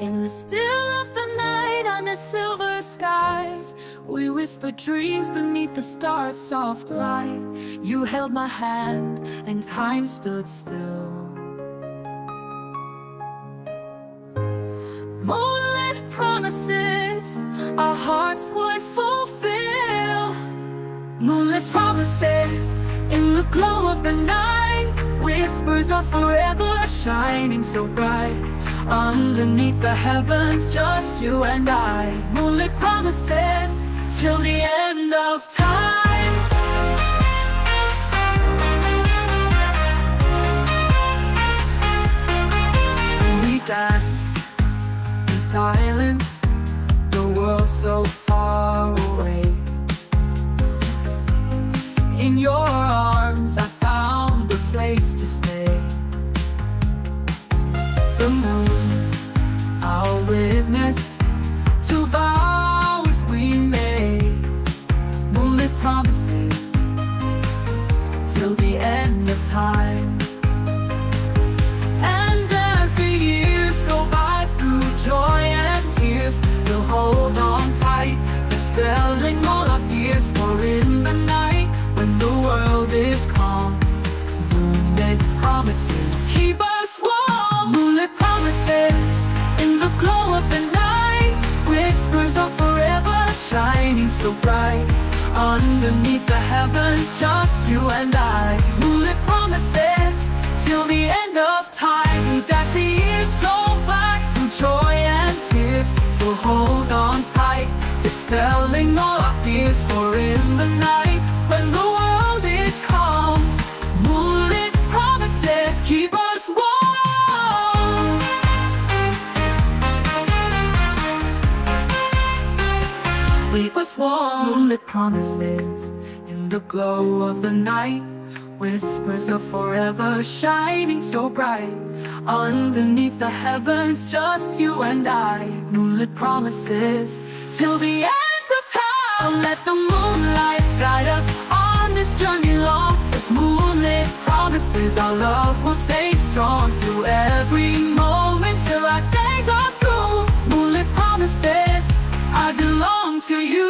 In the still of the night, under silver skies, we whispered dreams beneath the stars' soft light. You held my hand, and time stood still. Moonlit promises our hearts would fulfill. Moonlit promises in the glow of the night, whispers of forever shining so bright. Underneath the heavens, just you and I. Moonlit promises till the end of time. We danced in silence, the world so shining so bright. Underneath the heavens, just you and I. Moonlit promises till the end of time. That the years go by through joy and tears. We'll hold on tight, dispelling all our fears. For in the night, We was warm, moonlit promises in the glow of the night. Whispers of forever shining so bright. Underneath the heavens, just you and I. Moonlit promises till the end of time. So let the moonlight guide us on this journey long. With moonlit promises, our love will stay to you.